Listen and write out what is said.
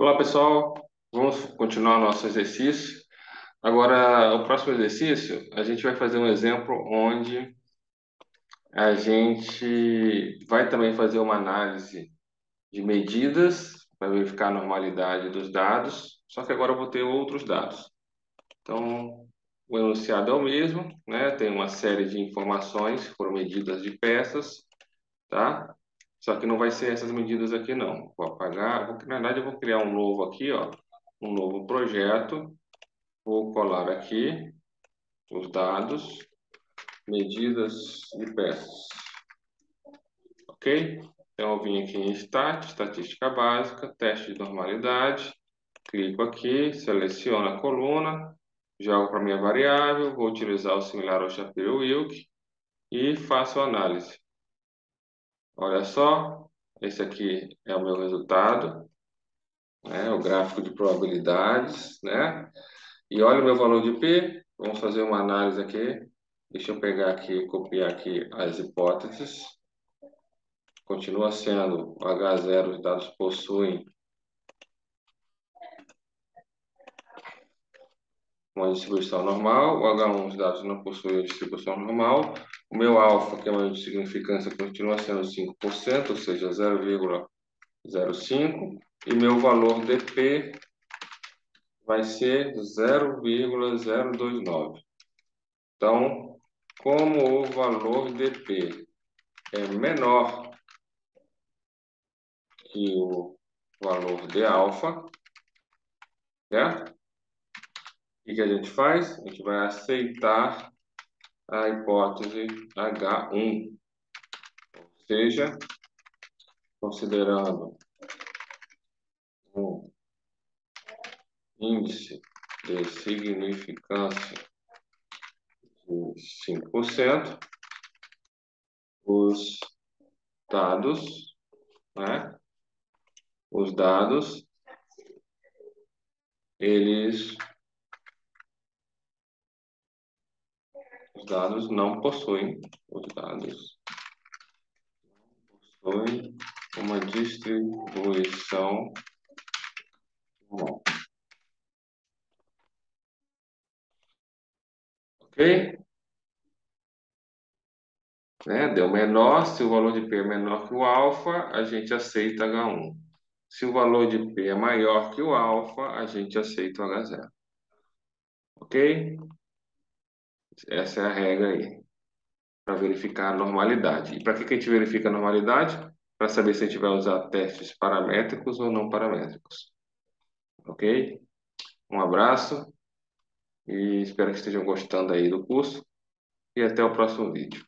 Olá, pessoal. Vamos continuar nosso exercício. Agora, o próximo exercício, a gente vai fazer um exemplo onde a gente vai também fazer uma análise de medidas para verificar a normalidade dos dados, só que agora eu vou ter outros dados. Então, o enunciado é o mesmo, né? Tem uma série de informações por medidas de peças, tá? Só que não vai ser essas medidas aqui, não. Vou apagar, vou, na verdade eu vou criar um novo aqui, ó, um novo projeto. Vou colar aqui os dados, medidas de peças. Ok? Então eu vim aqui em Stat, estatística básica, teste de normalidade. Clico aqui, seleciono a coluna, jogo para minha variável, vou utilizar o similar ao Shapiro-Wilk e faço a análise. Olha só, esse aqui é o meu resultado, né? o gráfico de probabilidades, né? E olha o meu valor de P, vamos fazer uma análise aqui. Deixa eu pegar aqui, copiar aqui as hipóteses. Continua sendo o H0, os dados possuem uma distribuição normal, o H1 os dados não possuem distribuição normal, o meu alfa, que é uma significância, continua sendo 5%, ou seja, 0,05, e meu valor dp vai ser 0,029. Então, como o valor dp é menor que o valor de alfa, certo? O que a gente faz? A gente vai aceitar a hipótese H1, ou seja, considerando um índice de significância de 5%, os dados, né? Os dados, eles dados não possuem, os dados possuem uma distribuição normal. Ok? Né? Deu menor, se o valor de P é menor que o alfa, a gente aceita H1. Se o valor de P é maior que o alfa, a gente aceita o H0. Ok? Essa é a regra aí, para verificar a normalidade. E para que, que a gente verifica a normalidade? Para saber se a gente vai usar testes paramétricos ou não paramétricos. Ok? Um abraço e espero que estejam gostando aí do curso e até o próximo vídeo.